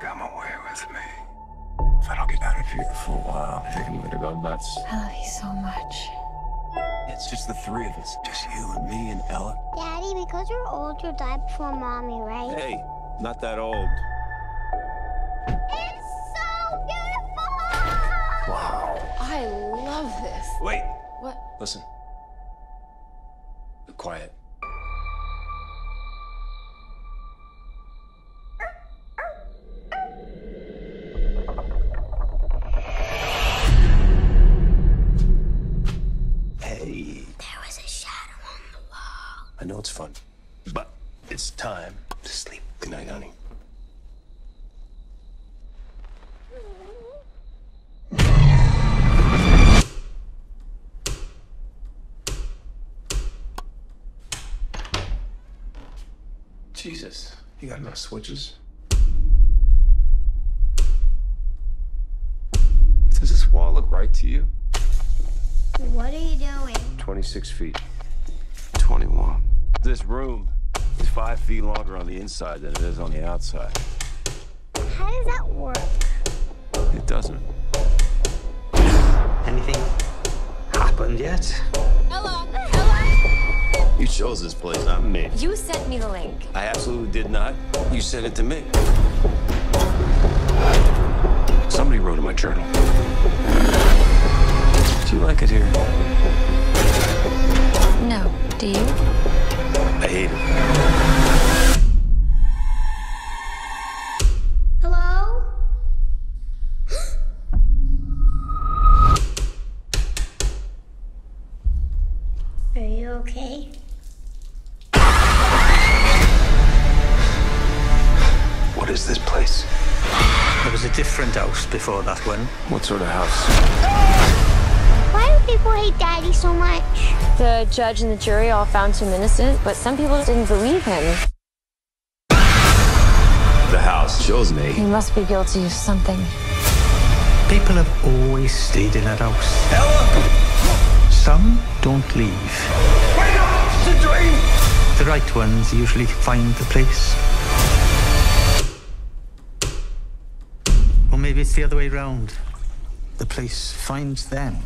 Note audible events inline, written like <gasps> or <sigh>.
Come away with me. If I don't get out of here for a while, I think I'm gonna go nuts. I love you so much. It's just the three of us. Just you and me and Ella. Daddy, because you're old, you'll die before mommy, right? Hey, not that old. It's so beautiful! Wow. I love this. Wait. What? Listen. Be quiet. Hey, There was a shadow on the wall. I know it's fun, but it's time to sleep. Good night, honey. Jesus, you got enough switches? Does this wall look right to you? What are you doing? 26 feet. 21. This room is five feet longer on the inside than it is on the outside. How does that work? It doesn't. Anything happened yet? Ella! Ella! You chose this place, not me. You sent me the link. I absolutely did not. You sent it to me. Somebody wrote in my journal. Do you like it here? No. Do you? I hate it. Hello? <gasps> Are you okay? What is this place? There was a different house before that one. What sort of house? Why do people hate Daddy so much? The judge and the jury all found him innocent, but some people didn't believe him. The house chose me. He must be guilty of something. People have always stayed in that house. Some don't leave. The right ones usually find the place. Or maybe it's the other way round. The place finds them.